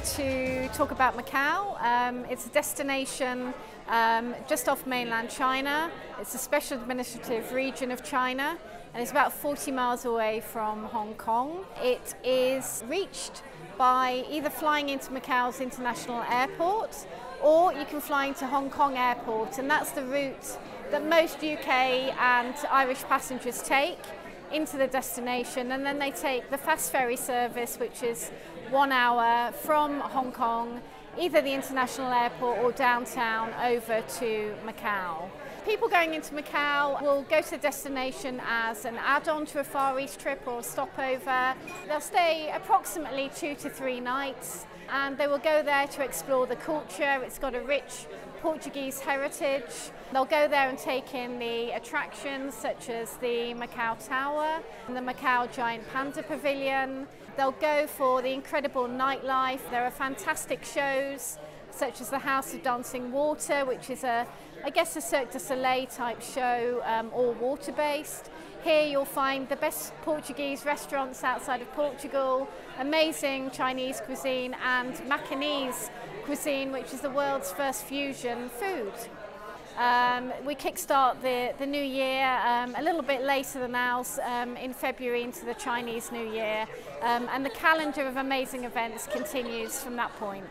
to talk about Macau. Um, it's a destination um, just off mainland China. It's a special administrative region of China and it's about 40 miles away from Hong Kong. It is reached by either flying into Macau's international airport or you can fly into Hong Kong airport and that's the route that most UK and Irish passengers take into the destination and then they take the fast ferry service which is one hour from Hong Kong either the international airport or downtown over to Macau. People going into Macau will go to the destination as an add-on to a Far East trip or a stopover. They'll stay approximately two to three nights and they will go there to explore the culture. It's got a rich Portuguese heritage. They'll go there and take in the attractions such as the Macau Tower and the Macau Giant Panda Pavilion. They'll go for the incredible nightlife. There are fantastic shows such as the House of Dancing Water, which is a, I guess, a Cirque du Soleil type show, um, all water based. Here you'll find the best Portuguese restaurants outside of Portugal, amazing Chinese cuisine and Macanese cuisine, which is the world's first fusion food. Um, we kickstart the, the new year um, a little bit later than ours um, in February into the Chinese New Year, um, and the calendar of amazing events continues from that point.